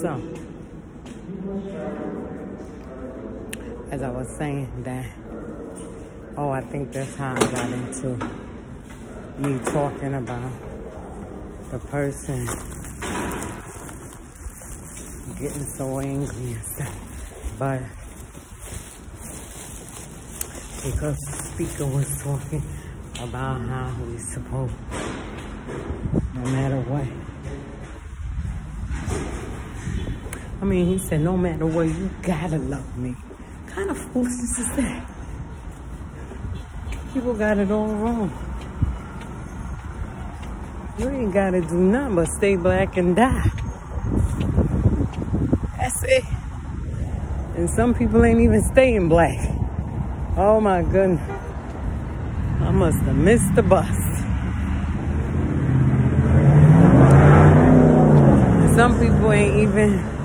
So, as I was saying that, oh, I think that's how I got into me talking about the person getting so angry and stuff. But because the speaker was talking about how we supposed, no matter what. I mean, he said, no matter what, you gotta love me. Kind of foolishness is that? People got it all wrong. You ain't gotta do nothing but stay black and die. That's it. And some people ain't even staying black. Oh my goodness. I must have missed the bus. Some people ain't even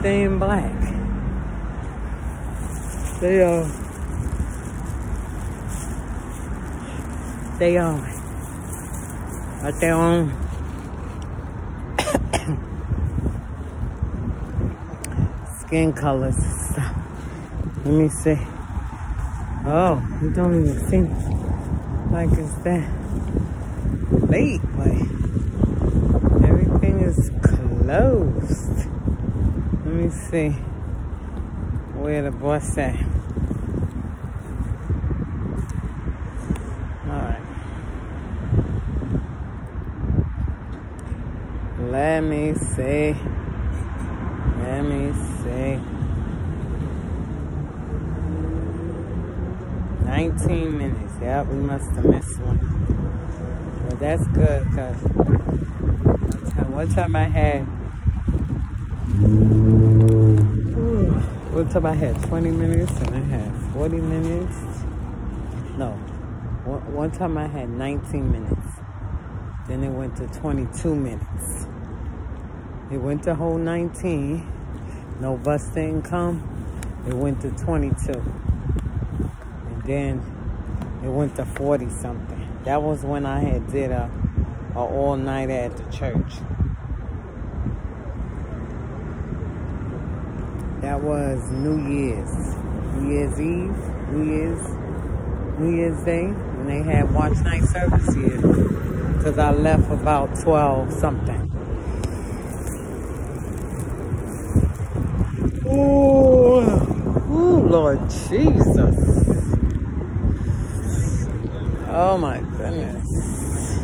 staying black. They are. They um, are. At their own. skin colors. Let me see. Oh, it don't even seem like it's that late, but everything is closed. Let me see where the bus at. Alright. Let me see. Let me see. 19 minutes. Yep, we must have missed one. But that's good because one time I had one time I had 20 minutes and I had 40 minutes. No. One, one time I had 19 minutes. Then it went to 22 minutes. It went to whole 19. No bus didn't come. It went to 22. And then it went to 40 something. That was when I had did a, a all night at the church. That was New Year's. New Year's Eve, New Year's, New Year's Day, when they had watch night service here. Because I left about 12 something. Ooh, ooh, Lord Jesus. Oh my goodness.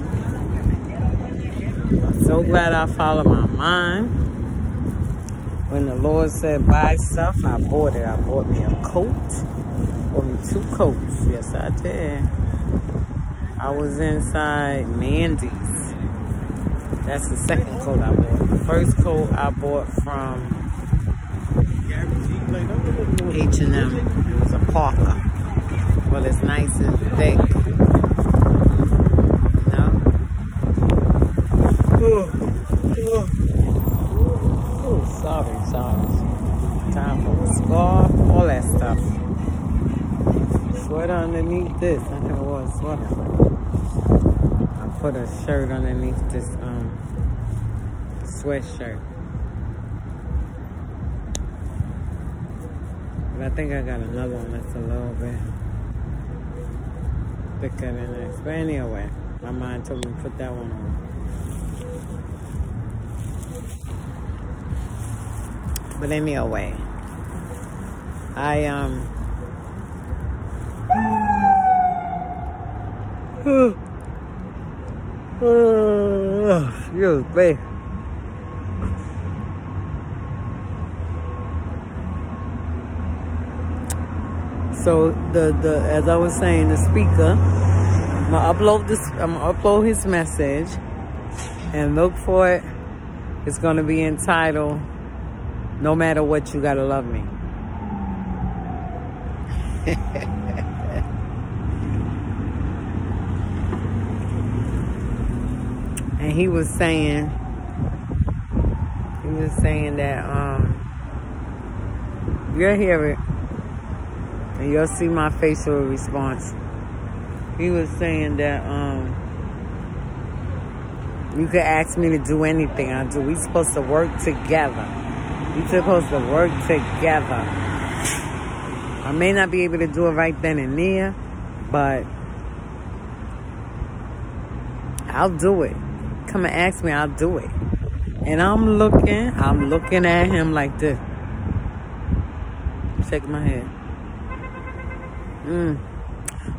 I'm so glad I followed my mind. When the Lord said buy stuff, I bought it. I bought me a coat. Bought me two coats. Yes, I did. I was inside Mandy's. That's the second coat I bought. The first coat I bought from H&M. It was a parka. Well, it's nice and thick. You know? Oh, oh. oh sorry, sorry. Time for a scarf, all that stuff. Sweater underneath this. I never wore a sweater. I put a shirt underneath this um sweatshirt. But I think I got another one that's a little bit thicker than this. But anyway, my mind told me to put that one on. But anyway, I um excuse me. So the the as I was saying, the speaker, I'm gonna upload this. I'm gonna upload his message, and look for it. It's gonna be entitled "No Matter What, You Gotta Love Me." he was saying, he was saying that um You'll hear it. And you'll see my facial response. He was saying that um, you could ask me to do anything I do. We supposed to work together. We supposed to work together. I may not be able to do it right then and there, but I'll do it. Come and ask me, I'll do it. And I'm looking, I'm looking at him like this. Shaking my head. Mm.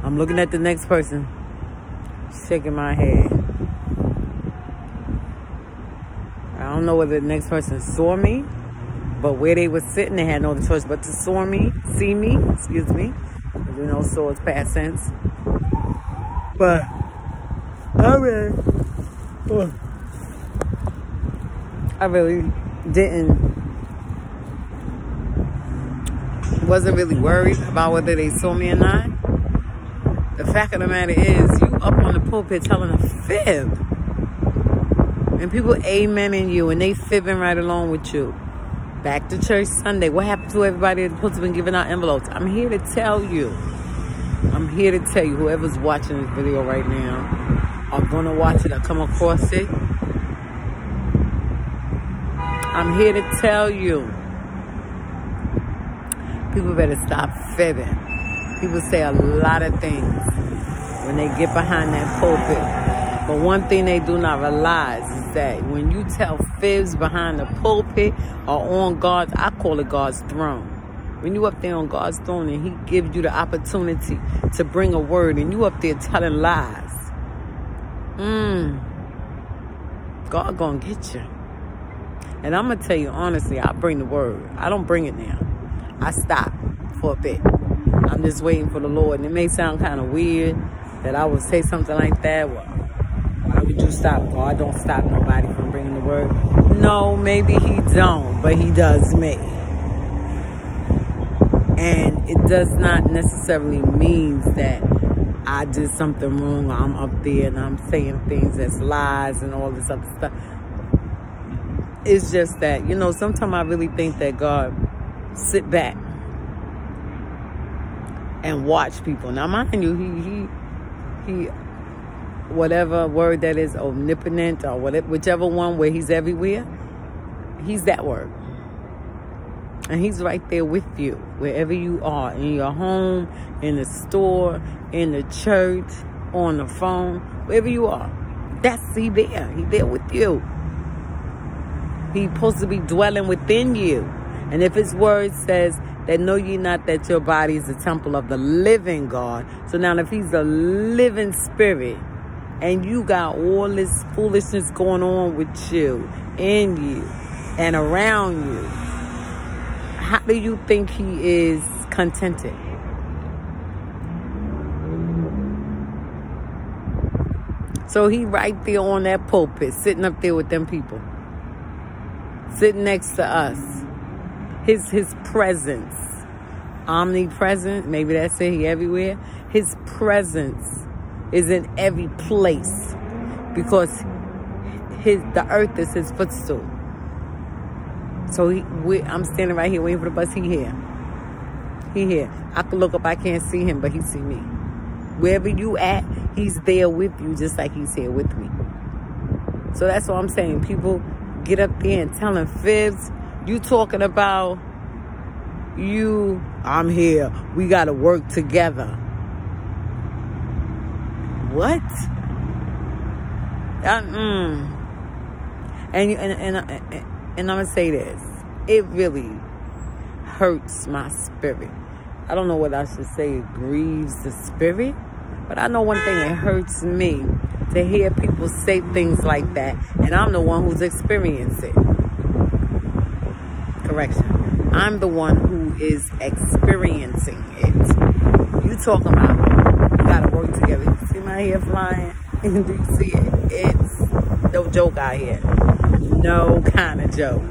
I'm looking at the next person. Shaking my head. I don't know whether the next person saw me, but where they were sitting, they had no choice but to saw me, see me, excuse me. You know, it's past tense. But, all right. I really didn't wasn't really worried about whether they saw me or not. The fact of the matter is, you up on the pulpit telling a fib. And people amening you and they fibbing right along with you. Back to church Sunday. What happened to everybody that's supposed to been giving out envelopes? I'm here to tell you. I'm here to tell you, whoever's watching this video right now, are gonna watch it I come across it. I'm here to tell you. People better stop fibbing. People say a lot of things when they get behind that pulpit. But one thing they do not realize is that when you tell fibs behind the pulpit or on God's, I call it God's throne. When you up there on God's throne and he gives you the opportunity to bring a word and you up there telling lies. Mmm. God gonna get you. And I'm to tell you honestly, I bring the word. I don't bring it now. I stop for a bit. I'm just waiting for the Lord. And it may sound kind of weird that I would say something like that. Well, why would you stop? God don't stop nobody from bringing the word. No, maybe he don't, but he does me. And it does not necessarily mean that I did something wrong. I'm up there and I'm saying things that's lies and all this other stuff it's just that, you know, sometimes I really think that God sit back and watch people. Now, mind you, he, he, he, whatever word that is, omnipotent or whatever, whichever one where he's everywhere, he's that word. And he's right there with you, wherever you are, in your home, in the store, in the church, on the phone, wherever you are. That's he there. He there with you. He's supposed to be dwelling within you. And if his word says that know ye not that your body is the temple of the living God. So now if he's a living spirit and you got all this foolishness going on with you, in you, and around you, how do you think he is contented? So he right there on that pulpit, sitting up there with them people sitting next to us. His his presence, omnipresent. Maybe that's it. He everywhere. His presence is in every place because his the earth is his footstool. So he, we, I'm standing right here waiting for the bus. He here. He here. I can look up. I can't see him, but he see me. Wherever you at, he's there with you, just like he's here with me. So that's what I'm saying. People get up there and telling fibs. You talking about you, I'm here. We got to work together. What? Uh, mm. And, and, and, and, and I'm going to say this. It really hurts my spirit. I don't know what I should say. It grieves the spirit. But I know one thing. It hurts me to hear people say things like that, and I'm the one who's experienced it. Correction. I'm the one who is experiencing it. You talking about you gotta work together. You see my hair flying? Do you see it? It's no joke out here. No kind of joke.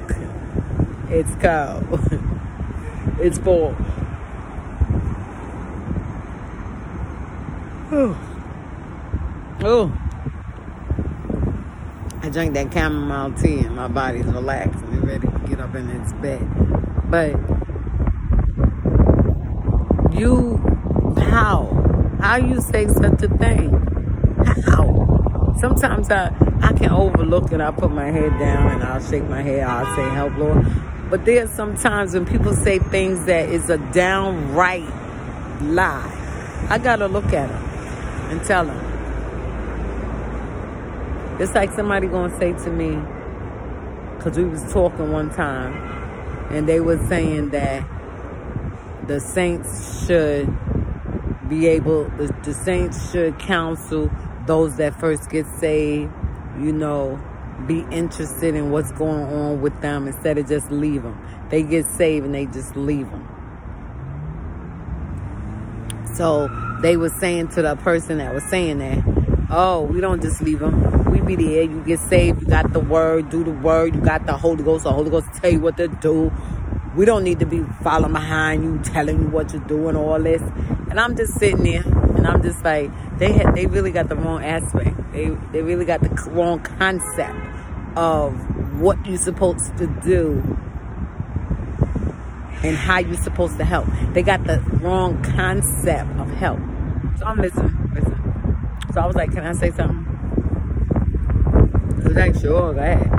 It's cold. it's full. Oh. Oh. I drank that chamomile tea and my body's relaxed and ready to get up in its bed. But You, how? How you say such a thing? How? Sometimes I, I can overlook it. I put my head down and I'll shake my head. I'll say, help, Lord. But there there's sometimes when people say things that is a downright lie. I got to look at them and tell them. It's like somebody going to say to me, because we was talking one time, and they was saying that the saints should be able, the, the saints should counsel those that first get saved, you know, be interested in what's going on with them instead of just leave them. They get saved and they just leave them. So they were saying to the person that was saying that, oh, we don't just leave them. We be there. You get saved. You got the word. Do the word. You got the Holy Ghost. The Holy Ghost tell you what to do. We don't need to be following behind you, telling you what to do and all this. And I'm just sitting there and I'm just like, they had, they really got the wrong aspect. They, they really got the wrong concept of what you're supposed to do and how you're supposed to help. They got the wrong concept of help. So I'm listening, listening. So I was like, can I say something? He was like, sure, go ahead.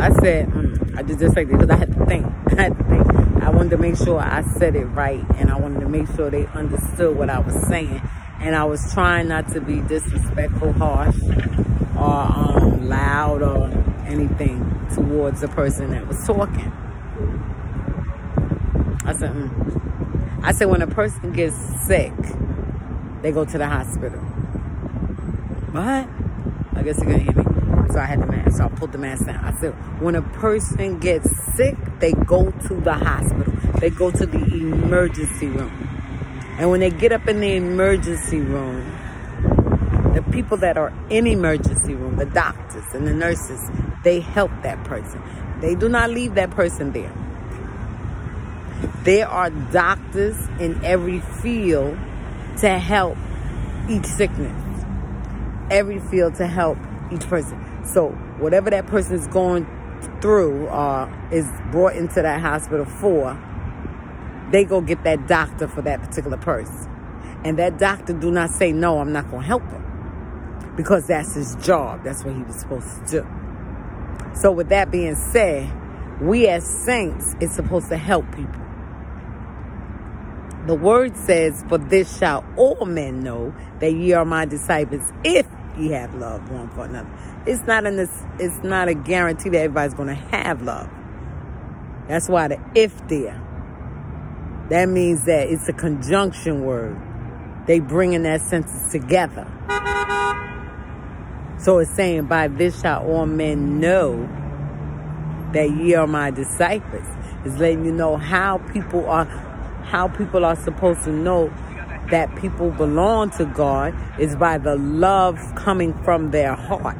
I said, mm, I just, just like because I had to think. I had to think. I wanted to make sure I said it right and I wanted to make sure they understood what I was saying. And I was trying not to be disrespectful, harsh, or um, loud or anything towards the person that was talking. I said, mm. I said, when a person gets sick, they go to the hospital. What? I guess you're gonna hear me. So I had the mask. So I pulled the mask down. I said, when a person gets sick, they go to the hospital. They go to the emergency room. And when they get up in the emergency room, the people that are in emergency room, the doctors and the nurses, they help that person. They do not leave that person there. There are doctors in every field to help each sickness. Every field to help each person. So whatever that person is going through uh, is brought into that hospital for, they go get that doctor for that particular person. And that doctor do not say, no, I'm not going to help him. Because that's his job. That's what he was supposed to do. So with that being said, we as saints is supposed to help people. The word says, for this shall all men know that ye are my disciples if ye have love one for another. It's not this, it's not a guarantee that everybody's going to have love. That's why the if there. That means that it's a conjunction word. They bring in that sentence together. So it's saying, by this shall all men know that ye are my disciples. It's letting you know how people are how people are supposed to know that people belong to God is by the love coming from their heart.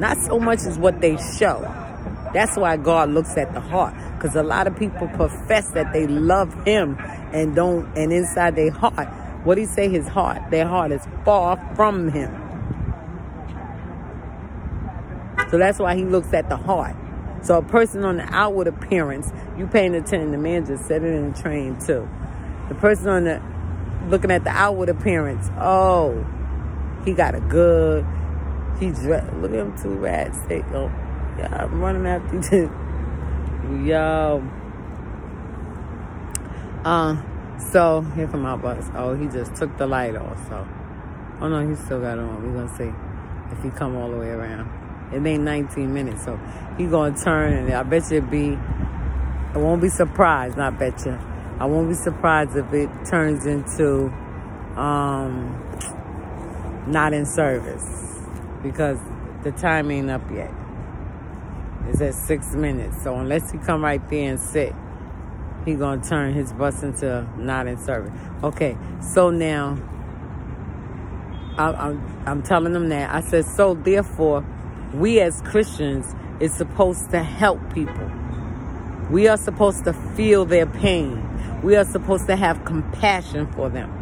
Not so much as what they show. That's why God looks at the heart. Because a lot of people profess that they love him and don't, and inside their heart, what he say his heart? Their heart is far from him. So that's why he looks at the heart. So a person on the outward appearance, you paying attention, the man just said it in the train too. The person on the, looking at the outward appearance, oh, he got a good, he dressed, look at him two rats, they go, yeah, I'm running after you. Yo. Uh, so, here from my bus. Oh, he just took the light off, so. Oh no, he still got on. We're gonna see if he come all the way around. It ain't 19 minutes, so he gonna turn and I bet you it be, I won't be surprised, not bet you. I won't be surprised if it turns into um, not in service because the time ain't up yet. It's at six minutes. So unless he come right there and sit, he gonna turn his bus into not in service. Okay, so now I, I'm, I'm telling them that. I said, so therefore, we as Christians is supposed to help people. We are supposed to feel their pain. We are supposed to have compassion for them.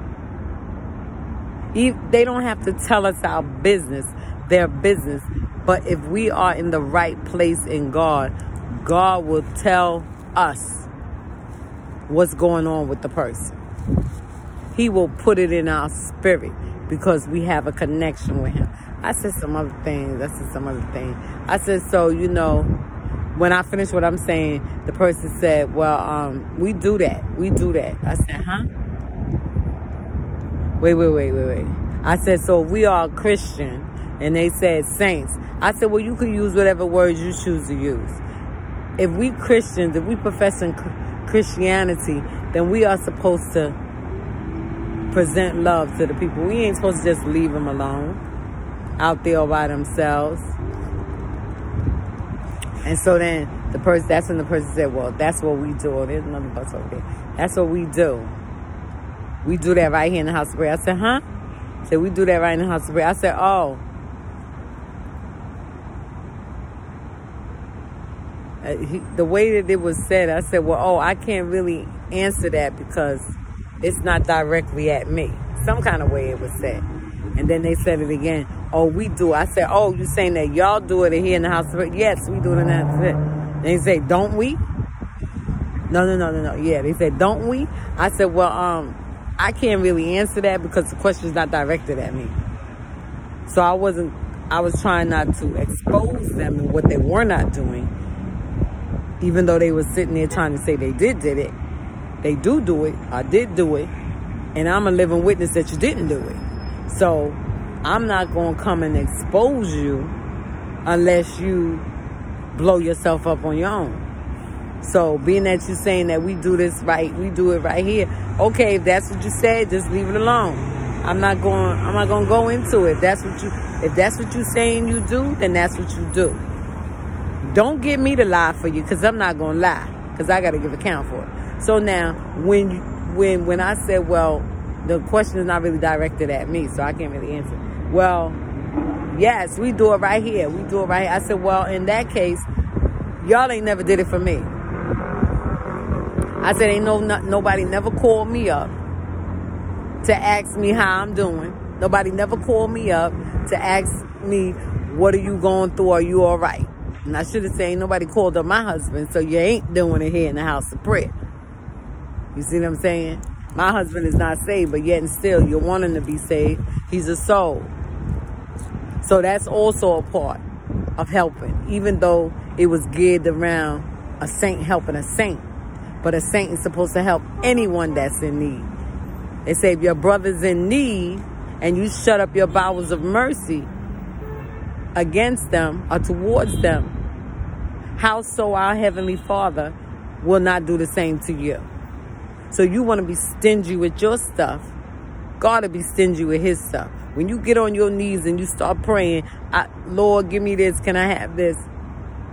They don't have to tell us our business, their business. But if we are in the right place in God, God will tell us what's going on with the person. He will put it in our spirit because we have a connection with him. I said some other things. I said some other things. I said, so, you know, when I finished what I'm saying, the person said, well, um, we do that. We do that. I said, huh? Wait, wait, wait, wait, wait. I said, so we are a Christian. And they said saints. I said, well, you can use whatever words you choose to use. If we Christians, if we profess in Christianity, then we are supposed to present love to the people. We ain't supposed to just leave them alone out there by themselves. And so then the person, that's when the person said, well, that's what we do. Oh, there's another bus over there. That's what we do. We do that right here in the house of prayer. I said, huh? I said, we do that right in the house of prayer. I said, oh. He, the way that it was said, I said, well, oh, I can't really answer that because it's not directly at me. Some kind of way it was said. And then they said it again. Oh, we do. I said, oh, you saying that y'all do it here in the house? Yes, we do it in the house. They say, don't we? No, no, no, no, no. Yeah, they said, don't we? I said, well, um, I can't really answer that because the question is not directed at me. So I wasn't, I was trying not to expose them and what they were not doing. Even though they were sitting there trying to say they did did it. They do do it. I did do it. And I'm a living witness that you didn't do it. So I'm not going to come and expose you unless you blow yourself up on your own. So being that you're saying that we do this right, we do it right here. Okay, if that's what you said, just leave it alone. I'm not going I'm not to go into it. That's what you if that's what you're saying you do, then that's what you do. Don't get me to lie for you cuz I'm not going to lie cuz I got to give account for it. So now when when when I said, well, the question is not really directed at me, so I can't really answer. Well, yes, we do it right here. We do it right here. I said, well, in that case, y'all ain't never did it for me. I said, ain't no, no nobody never called me up to ask me how I'm doing. Nobody never called me up to ask me, what are you going through? Are you all right? And I should have said, ain't nobody called up my husband, so you ain't doing it here in the house of prayer. You see what I'm saying? My husband is not saved, but yet and still, you're wanting to be saved. He's a soul. So that's also a part of helping, even though it was geared around a saint helping a saint. But a saint is supposed to help anyone that's in need. They say if your brother's in need and you shut up your bowels of mercy against them or towards them, how so our Heavenly Father will not do the same to you. So you want to be stingy with your stuff. God will be stingy with his stuff. When you get on your knees and you start praying, Lord, give me this. Can I have this?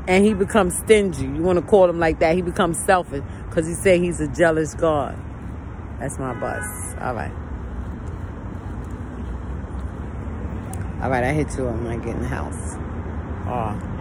And he becomes stingy. You want to call him like that. He becomes selfish because he said he's a jealous God. That's my bus. All right. All right, I hit you. I get in the house. Oh.